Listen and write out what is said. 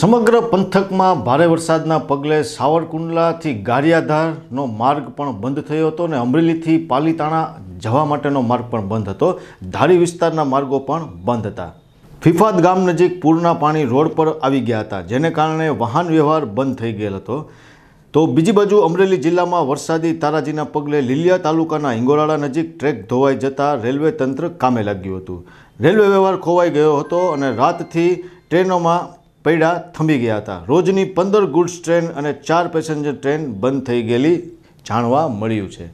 સમગ્ર પંથકમાં ભારે વરસાદના પગલે સાવરકુંડલાથી ગારિયાધારનો માર્ગ પણ બંધ થયો હતો અને અમરેલીથી પાલીતાણા જવા માટેનો માર્ગ પણ બંધ હતો. ધારી વિસ્તારના માર્ગો પણ બંધ હતા. ફિફાદ ગામ નજીક પૂરના પાણી રોડ પર આવી ગયા હતા, જેને કારણે વાહન વ્યવહાર બંધ થઈ ગયેલ હતો. તો બીજી બાજુ અમરેલી જિલ્લામાં વરસાદી તારાજીના પગલે લીલિયા તાલુકાના હિંગોરાળા નજીક ટ્રેક ધોવાઈ જતા રેલવે તંત્ર કામે લાગ્યું હતું. રેલવે વ્યવહાર ખોવાઈ ગયો હતો અને રાતથી ટ્રેનોમાં પૈડા થંભી ગયા હતા. રોજની પંદર ગુડ્સ ટ્રેન અને ચાર પેસેન્જર ટ્રેન બંધ થઈ ગયેલી જાણવા મળ્યું છે.